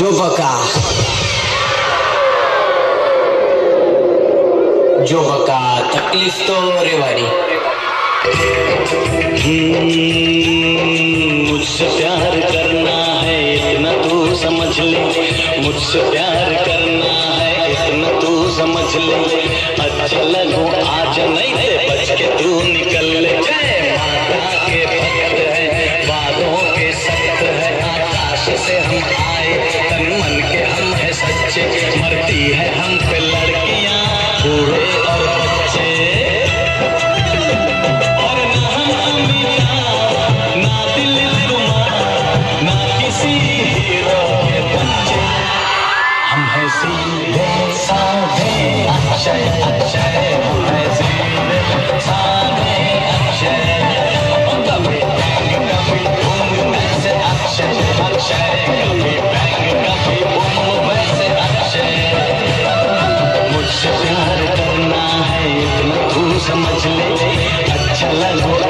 जो बका जो बका तकलीफ़ तो रेवाड़ी मुझसे प्यार करना है, इतना तू समझ ले। मुझसे प्यार करना है, इतना तू समझ ले। अच्छा la, la, la.